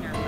dinner.